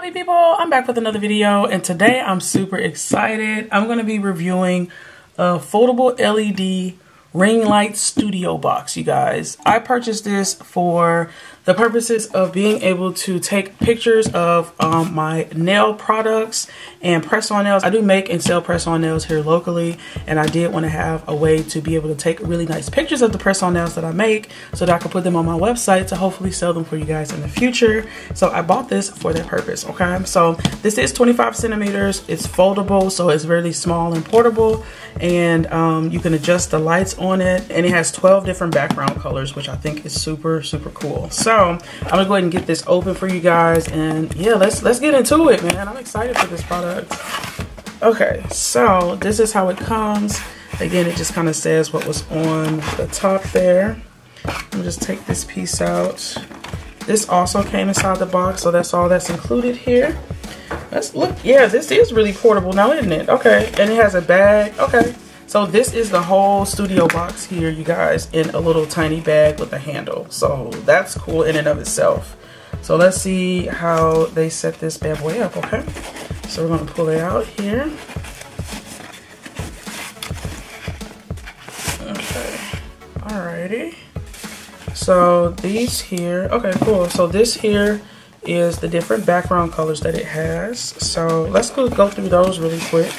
Poppy people? I'm back with another video and today I'm super excited. I'm going to be reviewing a foldable LED ring light studio box, you guys. I purchased this for the purposes of being able to take pictures of um, my nail products and press on nails. I do make and sell press on nails here locally and I did want to have a way to be able to take really nice pictures of the press on nails that I make so that I can put them on my website to hopefully sell them for you guys in the future. So I bought this for that purpose, okay? So this is 25 centimeters. It's foldable, so it's really small and portable and um, you can adjust the lights on it and it has 12 different background colors, which I think is super, super cool. So I'm gonna go ahead and get this open for you guys and yeah, let's let's get into it, man. I'm excited for this product. Okay, so this is how it comes. Again, it just kind of says what was on the top there. I'll just take this piece out. This also came inside the box, so that's all that's included here. Let's look. Yeah, this is really portable now, isn't it? Okay, and it has a bag. Okay, so this is the whole studio box here, you guys, in a little tiny bag with a handle. So that's cool in and of itself. So let's see how they set this bad boy up, okay? So we're gonna pull it out here. Okay, alrighty. So these here, okay, cool. So this here is the different background colors that it has. So let's go, go through those really quick.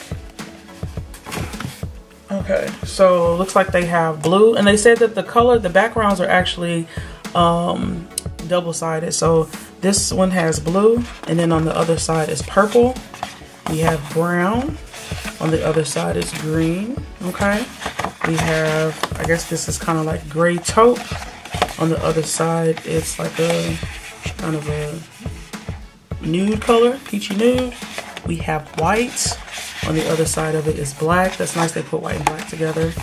Okay, so looks like they have blue, and they said that the color, the backgrounds are actually um, double-sided. So this one has blue, and then on the other side is purple. We have brown. On the other side is green. Okay, we have, I guess this is kind of like gray taupe. On the other side, it's like a kind of a nude color, peachy nude. We have white. On the other side of it is black. That's nice they put white and black together.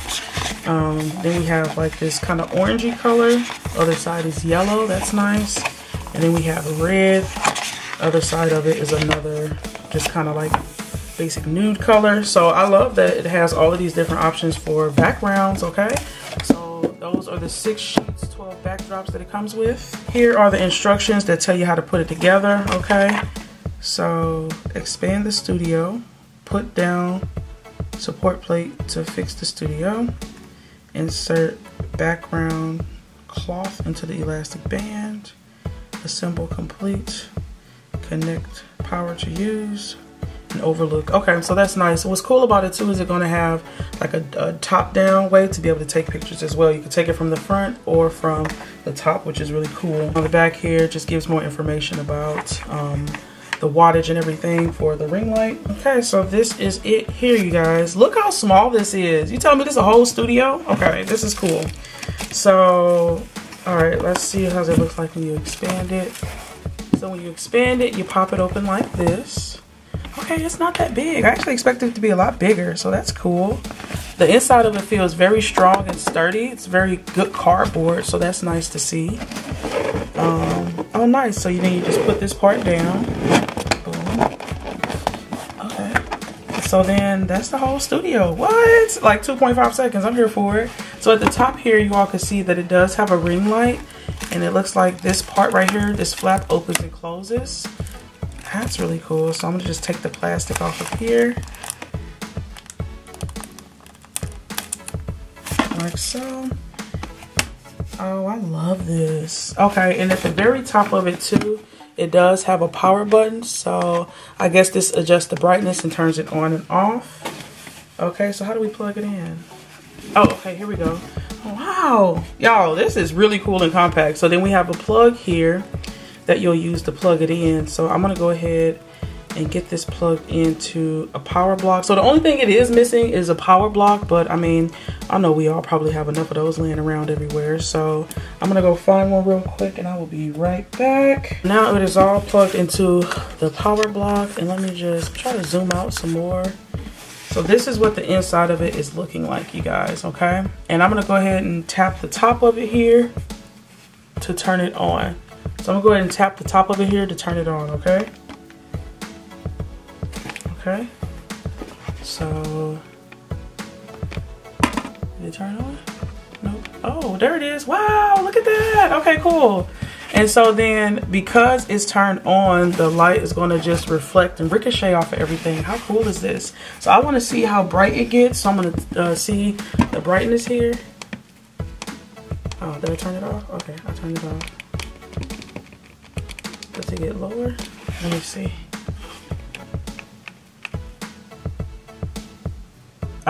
Um, then we have like this kind of orangey color. Other side is yellow. That's nice. And then we have red. Other side of it is another just kind of like basic nude color. So I love that it has all of these different options for backgrounds, okay? So those are the six sheets, 12 backdrops that it comes with. Here are the instructions that tell you how to put it together, okay? So expand the studio put down support plate to fix the studio. Insert background cloth into the elastic band. Assemble complete. Connect power to use and overlook. Okay, so that's nice. what's cool about it too is it's gonna have like a, a top down way to be able to take pictures as well. You can take it from the front or from the top, which is really cool. On the back here, just gives more information about um, the wattage and everything for the ring light. Okay, so this is it here, you guys. Look how small this is. You tell me this is a whole studio? Okay, this is cool. So, all right, let's see how it looks like when you expand it. So when you expand it, you pop it open like this. Okay, it's not that big. I actually expected it to be a lot bigger, so that's cool. The inside of it feels very strong and sturdy. It's very good cardboard, so that's nice to see. Um, oh, nice. So you then you just put this part down. So then that's the whole studio. What? Like 2.5 seconds. I'm here for it. So at the top here, you all can see that it does have a ring light. And it looks like this part right here, this flap opens and closes. That's really cool. So I'm going to just take the plastic off of here. Like so. Oh, I love this. Okay, and at the very top of it too, it does have a power button, so I guess this adjusts the brightness and turns it on and off. Okay, so how do we plug it in? Oh, okay, here we go. Wow, y'all, this is really cool and compact. So then we have a plug here that you'll use to plug it in. So I'm gonna go ahead and get this plugged into a power block. So the only thing it is missing is a power block, but I mean, I know we all probably have enough of those laying around everywhere. So I'm gonna go find one real quick and I will be right back. Now it is all plugged into the power block and let me just try to zoom out some more. So this is what the inside of it is looking like, you guys, okay? And I'm gonna go ahead and tap the top of it here to turn it on. So I'm gonna go ahead and tap the top of it here to turn it on, okay? Okay. So, did it turn on? Nope. Oh, there it is. Wow, look at that. Okay, cool. And so then because it's turned on, the light is going to just reflect and ricochet off of everything. How cool is this? So I want to see how bright it gets. So I'm going to uh, see the brightness here. Oh, did I turn it off? Okay, I turned it off. Does it get lower? Let me see.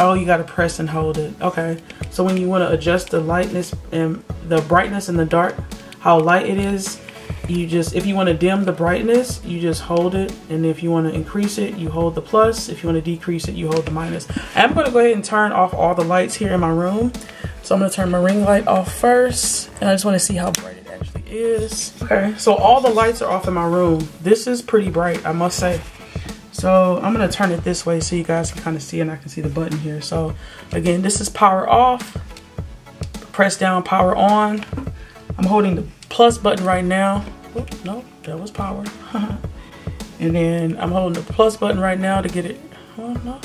Oh, you gotta press and hold it. Okay. So when you want to adjust the lightness and the brightness and the dark, how light it is, you just, if you want to dim the brightness, you just hold it. And if you want to increase it, you hold the plus. If you want to decrease it, you hold the minus. I'm going to go ahead and turn off all the lights here in my room. So I'm to turn my ring light off first. And I just want to see how bright it actually is. Okay, so all the lights are off in my room. This is pretty bright, I must say. So I'm gonna turn it this way so you guys can kind of see and I can see the button here. So again, this is power off, press down, power on. I'm holding the plus button right now. Oh, no, that was power. and then I'm holding the plus button right now to get it, oh no.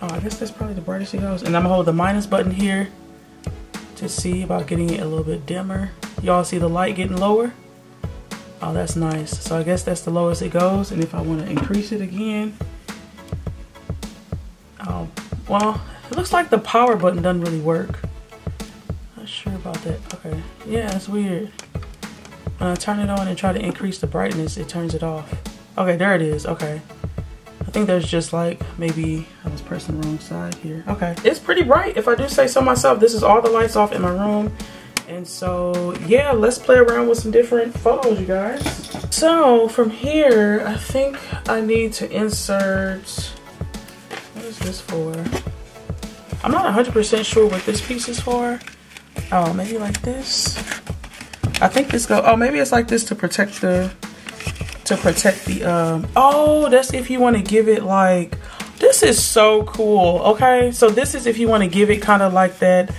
Oh, I guess that's probably the brightest it goes. And I'm holding the minus button here to see about getting it a little bit dimmer. Y'all see the light getting lower? Oh, that's nice. So I guess that's the lowest it goes. And if I want to increase it again, oh, well, it looks like the power button doesn't really work. Not sure about that. Okay, yeah, it's weird. When I turn it on and try to increase the brightness, it turns it off. Okay, there it is. Okay. I think there's just like maybe I was pressing the wrong side here. Okay, it's pretty bright. If I do say so myself, this is all the lights off in my room. And so, yeah, let's play around with some different photos, you guys. So from here, I think I need to insert, what is this for? I'm not 100% sure what this piece is for. Oh, maybe like this. I think this go, oh, maybe it's like this to protect the, to protect the, um, oh, that's if you want to give it like, this is so cool, okay? So this is if you want to give it kind of like that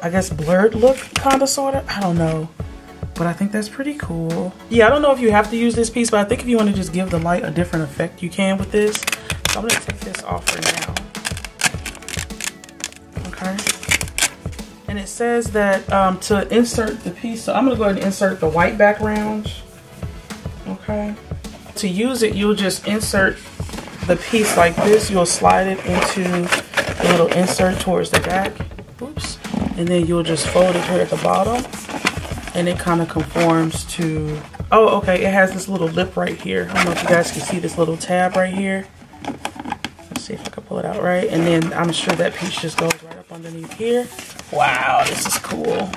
I guess blurred look kind of sort of I don't know. But I think that's pretty cool. Yeah I don't know if you have to use this piece but I think if you want to just give the light a different effect you can with this. So I'm gonna take this off for now. Okay. And it says that um, to insert the piece so I'm gonna go ahead and insert the white background. Okay. To use it you'll just insert the piece like this. You'll slide it into the little insert towards the back and then you'll just fold it here at the bottom and it kind of conforms to oh okay it has this little lip right here. I don't know if you guys can see this little tab right here. Let's see if I can pull it out right and then I'm sure that piece just goes right up underneath here. Wow this is cool.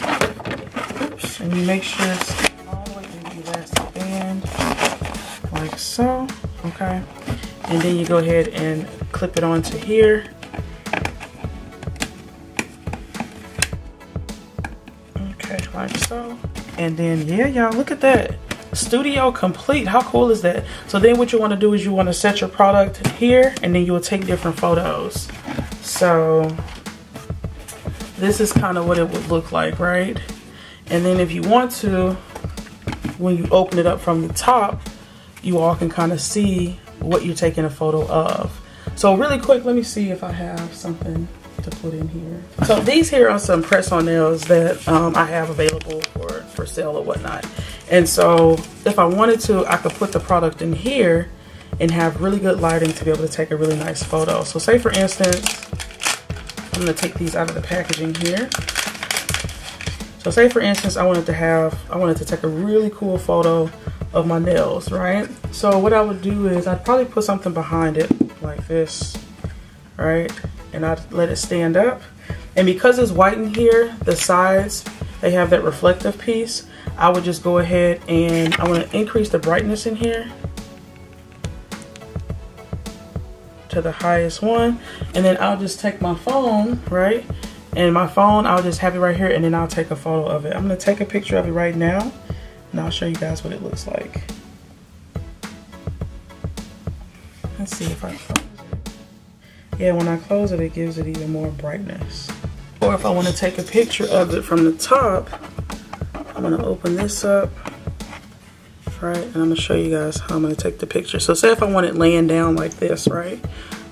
Oops. and you make sure it's all the way band like so okay? And then you go ahead and clip it onto here And then, yeah, y'all, look at that. Studio complete. How cool is that? So then what you want to do is you want to set your product here and then you will take different photos. So this is kind of what it would look like, right? And then if you want to, when you open it up from the top, you all can kind of see what you're taking a photo of. So really quick, let me see if I have something to put in here. So these here are some press-on nails that um, I have available for, for sale or whatnot. And so if I wanted to, I could put the product in here and have really good lighting to be able to take a really nice photo. So say for instance, I'm gonna take these out of the packaging here. So say for instance, I wanted to have, I wanted to take a really cool photo of my nails, right? So what I would do is I'd probably put something behind it like this, right? And I let it stand up. And because it's white in here, the sides, they have that reflective piece. I would just go ahead and I want to increase the brightness in here to the highest one. And then I'll just take my phone, right? And my phone, I'll just have it right here and then I'll take a photo of it. I'm going to take a picture of it right now and I'll show you guys what it looks like. Let's see if I yeah, when I close it, it gives it even more brightness. Or if I want to take a picture of it from the top, I'm going to open this up, right? And I'm going to show you guys how I'm going to take the picture. So say if I want it laying down like this, right?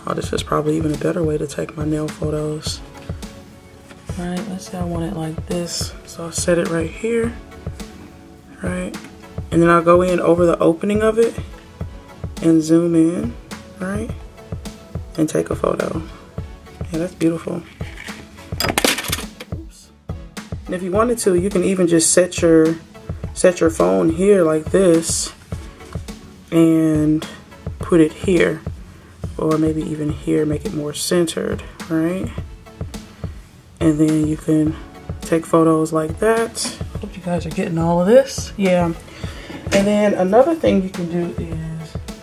Oh, this is probably even a better way to take my nail photos. All right, let's say I want it like this. So I'll set it right here, right? And then I'll go in over the opening of it and zoom in, right? And take a photo. Yeah, that's beautiful. Oops. And if you wanted to, you can even just set your set your phone here like this and put it here or maybe even here make it more centered right and then you can take photos like that hope you guys are getting all of this yeah and then another thing you can do is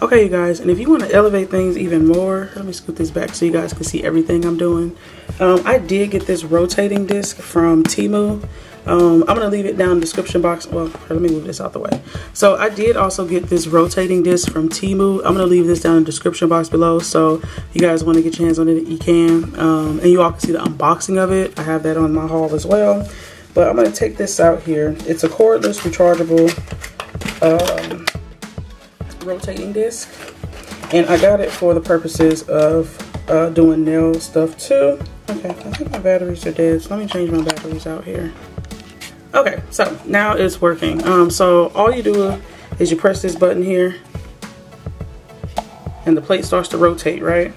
okay you guys and if you want to elevate things even more let me scoot this back so you guys can see everything I'm doing um, I did get this rotating disc from Temu um, I'm gonna leave it down in the description box. Well, let me move this out the way. So I did also get this rotating disc from Temu. I'm gonna leave this down in the description box below. So you guys wanna get your hands on it, you can. Um, and you all can see the unboxing of it. I have that on my haul as well. But I'm gonna take this out here. It's a cordless, rechargeable um, rotating disc. And I got it for the purposes of uh, doing nail stuff too. Okay, I think my batteries are dead, so let me change my batteries out here. Okay, so now it's working. Um, so all you do is you press this button here and the plate starts to rotate, right?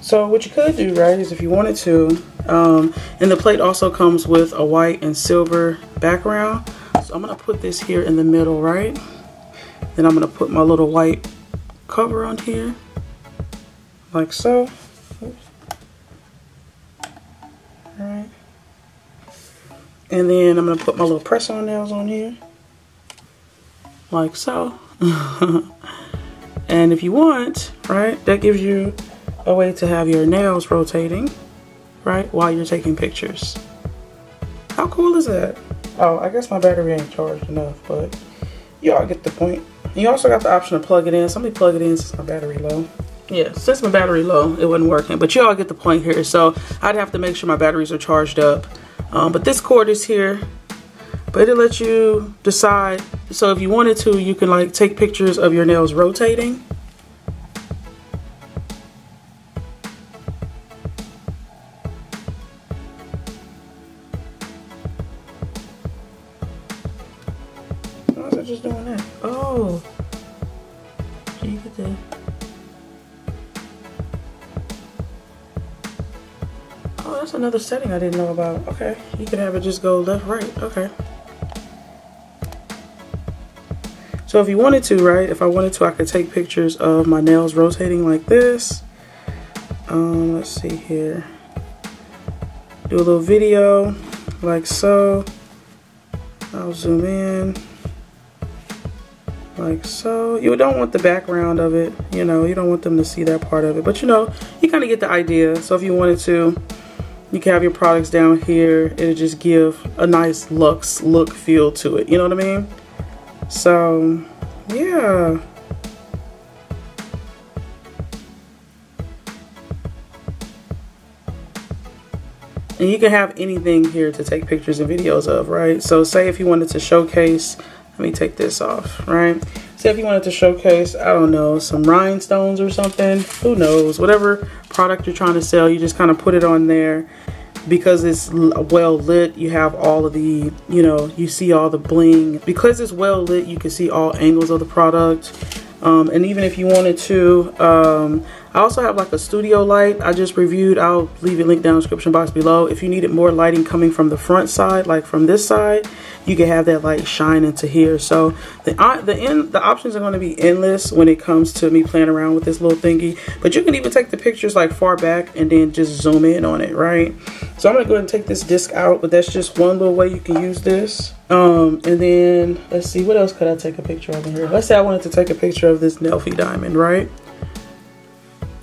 So what you could do, right, is if you wanted to, um, and the plate also comes with a white and silver background. So I'm gonna put this here in the middle, right? Then I'm gonna put my little white cover on here, like so. Oops. All right. And then I'm going to put my little press-on nails on here. Like so. and if you want, right, that gives you a way to have your nails rotating, right, while you're taking pictures. How cool is that? Oh, I guess my battery ain't charged enough, but y'all get the point. You also got the option to plug it in. Somebody plug it in since my battery low. Yeah, since my battery low, it wasn't working. But y'all get the point here. So I'd have to make sure my batteries are charged up um, but this cord is here, but it'll let you decide. So if you wanted to, you can like take pictures of your nails rotating. Get the that's another setting I didn't know about. Okay, you can have it just go left, right. Okay. So if you wanted to, right, if I wanted to, I could take pictures of my nails rotating like this. Um, let's see here. Do a little video like so. I'll zoom in like so. You don't want the background of it, you know, you don't want them to see that part of it. But you know, you kind of get the idea. So if you wanted to, you can have your products down here. It'll just give a nice luxe look feel to it. You know what I mean? So, yeah. And you can have anything here to take pictures and videos of, right? So say if you wanted to showcase, let me take this off, right? Say if you wanted to showcase, I don't know, some rhinestones or something, who knows, whatever product you're trying to sell, you just kind of put it on there. Because it's well lit you have all of the you know you see all the bling. Because it's well lit you can see all angles of the product. Um, and even if you wanted to um, I also have like a studio light I just reviewed I'll leave a link down in the description box below if you needed more lighting coming from the front side like from this side you can have that light shine into here. So the uh, the end the options are going to be endless when it comes to me playing around with this little thingy. But you can even take the pictures like far back and then just zoom in on it, right? So I'm gonna go ahead and take this disc out, but that's just one little way you can use this. Um, and then let's see, what else could I take a picture of in here? Let's say I wanted to take a picture of this Nelfie diamond, right?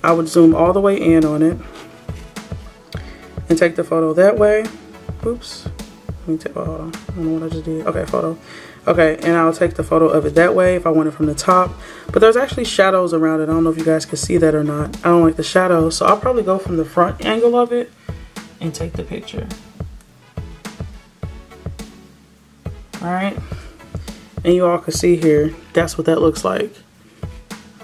I would zoom all the way in on it and take the photo that way. Oops. Let me take, oh, hold on. I don't know what I just did. Okay, photo. Okay, and I'll take the photo of it that way if I want it from the top. But there's actually shadows around it. I don't know if you guys can see that or not. I don't like the shadows. So I'll probably go from the front angle of it and take the picture. All right. And you all can see here, that's what that looks like.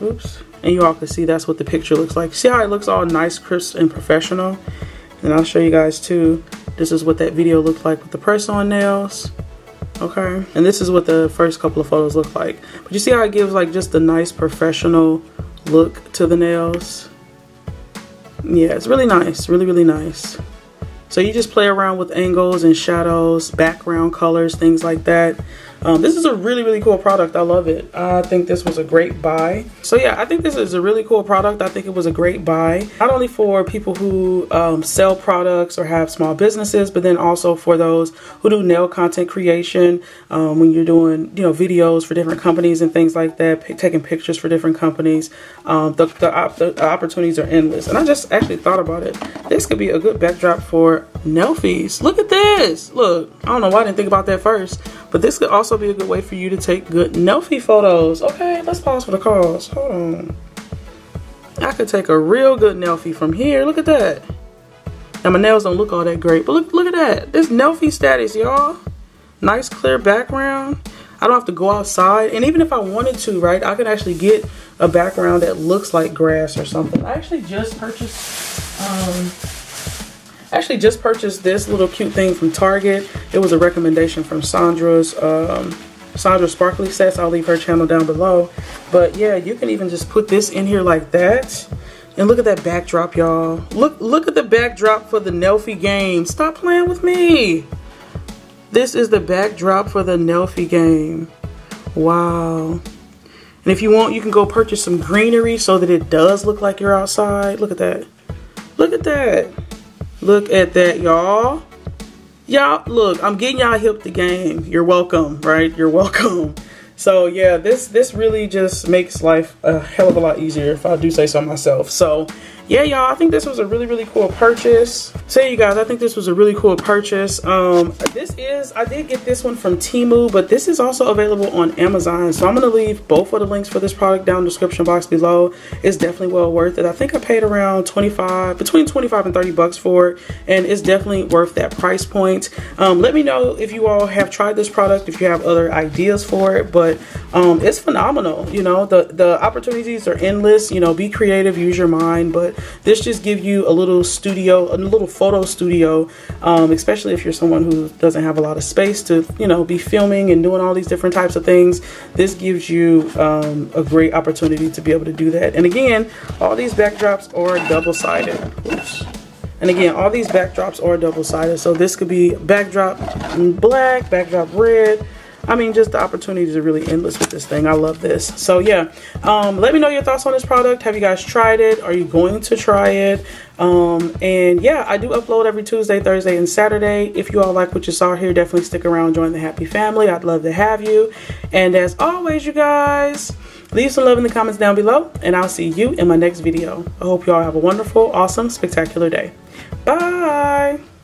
Oops. And you all can see that's what the picture looks like. See how it looks all nice, crisp, and professional? And I'll show you guys too. This is what that video looked like with the press-on nails. okay? And this is what the first couple of photos look like. But you see how it gives like just a nice professional look to the nails? Yeah it's really nice. Really really nice. So you just play around with angles and shadows background colors things like that um, this is a really, really cool product. I love it. I think this was a great buy. So yeah, I think this is a really cool product. I think it was a great buy, not only for people who um, sell products or have small businesses, but then also for those who do nail content creation um, when you're doing, you know, videos for different companies and things like that, taking pictures for different companies. Um, the, the, op the opportunities are endless. And I just actually thought about it. This could be a good backdrop for Nelfies. Look at this. Look, I don't know why I didn't think about that first, but this could also be a good way for you to take good Nelfie photos. Okay, let's pause for the calls. Hold on. I could take a real good Nelfie from here. Look at that. Now my nails don't look all that great, but look look at that. This Nelfie status, y'all. Nice clear background. I don't have to go outside. And even if I wanted to, right, I could actually get a background that looks like grass or something. I actually just purchased um, actually just purchased this little cute thing from Target. It was a recommendation from Sandra's um, Sandra Sparkly Sets. I'll leave her channel down below. But yeah, you can even just put this in here like that. And look at that backdrop, y'all. Look, look at the backdrop for the Nelfie game. Stop playing with me. This is the backdrop for the Nelfie game. Wow. And if you want, you can go purchase some greenery so that it does look like you're outside. Look at that. Look at that. Look at that, y'all. Y'all, look, I'm getting y'all hip the game. You're welcome, right? You're welcome. So yeah, this this really just makes life a hell of a lot easier if I do say so myself. So yeah, y'all, I think this was a really, really cool purchase. So you guys, I think this was a really cool purchase. Um, this is, I did get this one from Temu, but this is also available on Amazon. So I'm gonna leave both of the links for this product down in the description box below. It's definitely well worth it. I think I paid around 25, between 25 and 30 bucks for it. And it's definitely worth that price point. Um, let me know if you all have tried this product, if you have other ideas for it, but um, it's phenomenal. You know, the, the opportunities are endless, you know, be creative, use your mind, but this just gives you a little studio, a little photo studio, um, especially if you're someone who doesn't have a lot of space to, you know, be filming and doing all these different types of things. This gives you um, a great opportunity to be able to do that. And again, all these backdrops are double-sided. And again, all these backdrops are double-sided. So this could be backdrop black, backdrop red, I mean, just the opportunities are really endless with this thing. I love this. So yeah, um, let me know your thoughts on this product. Have you guys tried it? Are you going to try it? Um, and yeah, I do upload every Tuesday, Thursday, and Saturday. If you all like what you saw here, definitely stick around, join the happy family. I'd love to have you. And as always, you guys, leave some love in the comments down below, and I'll see you in my next video. I hope you all have a wonderful, awesome, spectacular day. Bye!